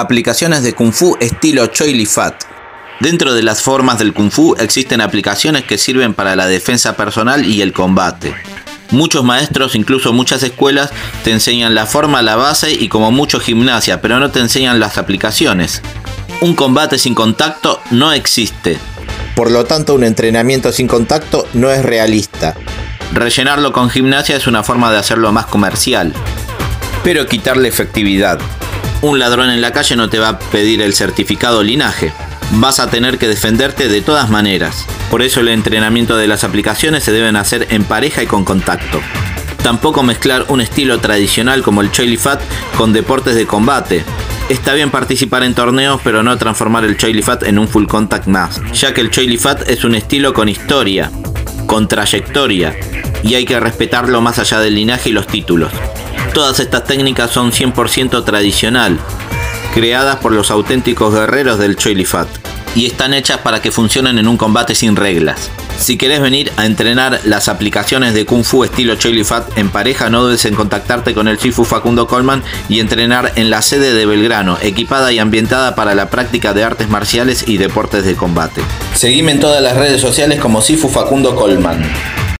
Aplicaciones de Kung Fu estilo Choi Li Fat. Dentro de las formas del Kung Fu existen aplicaciones que sirven para la defensa personal y el combate. Muchos maestros, incluso muchas escuelas, te enseñan la forma, la base y como mucho gimnasia, pero no te enseñan las aplicaciones. Un combate sin contacto no existe. Por lo tanto, un entrenamiento sin contacto no es realista. Rellenarlo con gimnasia es una forma de hacerlo más comercial, pero quitarle efectividad. Un ladrón en la calle no te va a pedir el certificado linaje. Vas a tener que defenderte de todas maneras. Por eso el entrenamiento de las aplicaciones se deben hacer en pareja y con contacto. Tampoco mezclar un estilo tradicional como el Choi Fat con deportes de combate. Está bien participar en torneos, pero no transformar el Choi Fat en un full contact más, ya que el Choi Fat es un estilo con historia, con trayectoria, y hay que respetarlo más allá del linaje y los títulos. Todas estas técnicas son 100% tradicional, creadas por los auténticos guerreros del Fat y están hechas para que funcionen en un combate sin reglas. Si querés venir a entrenar las aplicaciones de Kung Fu estilo Fat en pareja, no dudes en contactarte con el Shifu Facundo Colman y entrenar en la sede de Belgrano, equipada y ambientada para la práctica de artes marciales y deportes de combate. Seguime en todas las redes sociales como Sifu Facundo Colman.